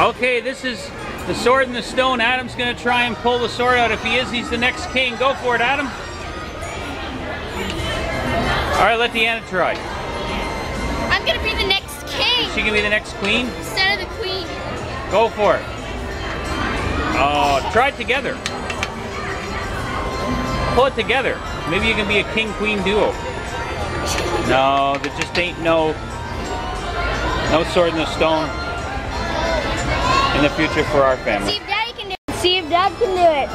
Okay, this is the sword and the stone. Adam's gonna try and pull the sword out. If he is, he's the next king. Go for it, Adam. All right, let Deanna try. I'm gonna be the next king She can be the next queen. instead of the queen. Go for it. Oh, try it together. Pull it together. Maybe you can be a king-queen duo. No, there just ain't no no sword in the stone in the future for our family. See family. if daddy can do it. See if dad can do it.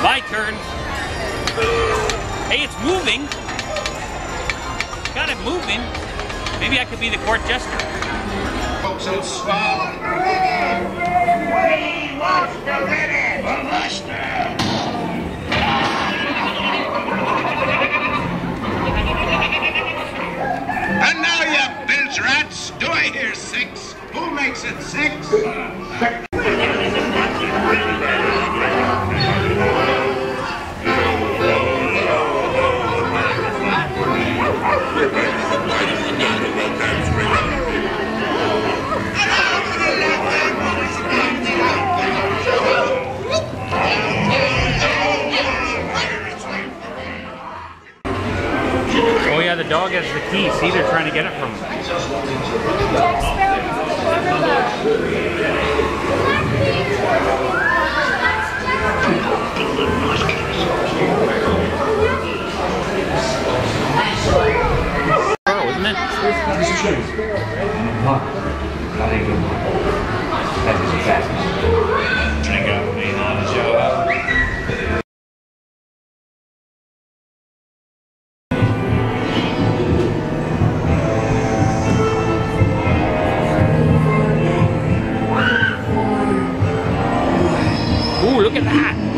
My turn. Hey, it's moving. Got it moving. Maybe I could be the court jester. Folks, it's small. Makes it six? Oh yeah, the dog has the key. See, they're trying to get it from him. Oh, isn't it? I look at that.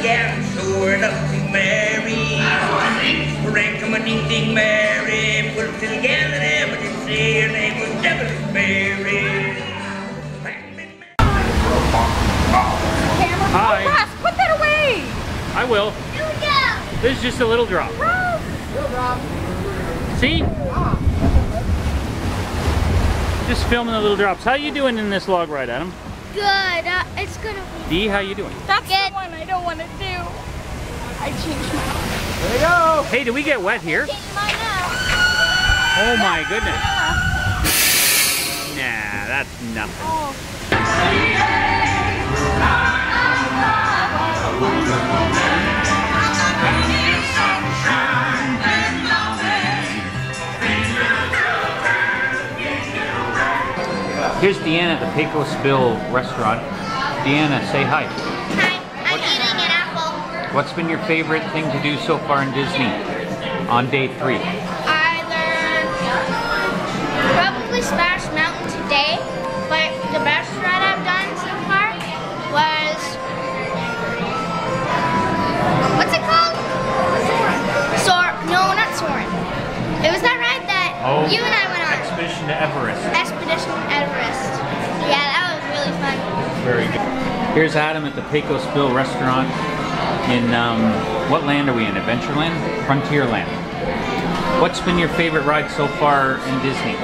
A pretty little gal, sure enough to marry. Rank come a ding Mary, put it to the gal that ever say her name was Devil Mary. Hi. Russ, put that away! I will. This is just a little drop. See? Ah. Just filming the little drops. How you doing in this log ride, Adam? Good. Uh, it's gonna be Dee, how you doing? That's Good. the one I don't want to do. I changed my life. There you go. Hey, did we get wet here? change now. Oh my goodness. Nah, that's nothing. Oh. Here's Deanna at the Pecos Bill restaurant. Deanna, say hi. Hi, I'm eating an apple. What's been your favorite thing to do so far in Disney on day three? I learned probably Splash Very good. Here's Adam at the Pecos Bill restaurant in, um, what land are we in? Adventureland? Frontierland. What's been your favorite ride so far in Disney?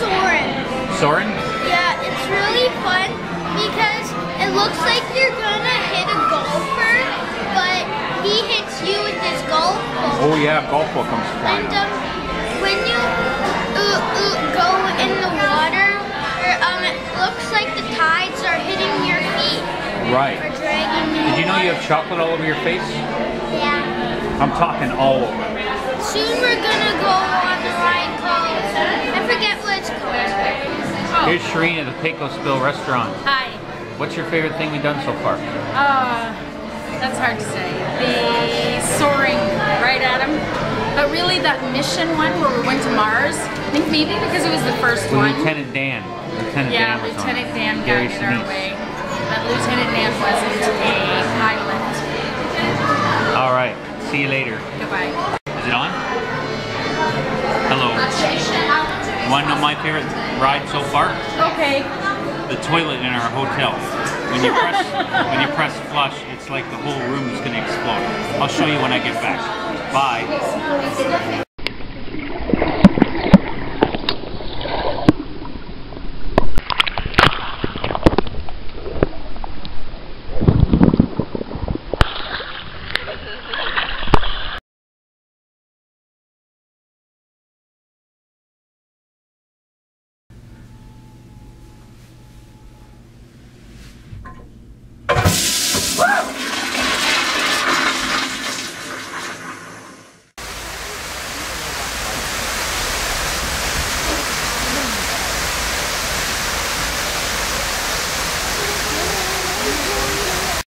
Soarin'. Soren? Yeah, it's really fun because it looks like you're gonna hit a golfer, but he hits you with his golf ball. Oh yeah, golf ball comes flying And um, chocolate all over your face? Yeah. I'm talking all over. Soon we're gonna go on the ride called. I forget it's called. Here's Shireen at the Pecos Bill restaurant. Hi. What's your favorite thing we've done so far? Uh, that's hard to say. The soaring, right, Adam? But really, that mission one where we went to Mars, I think maybe because it was the first With one. Lieutenant Dan. Lieutenant yeah, Dan Lieutenant. Dan in our way. Want to know my favorite ride so far? Okay. The toilet in our hotel. When you press when you press flush, it's like the whole room is going to explode. I'll show you when I get back. Bye.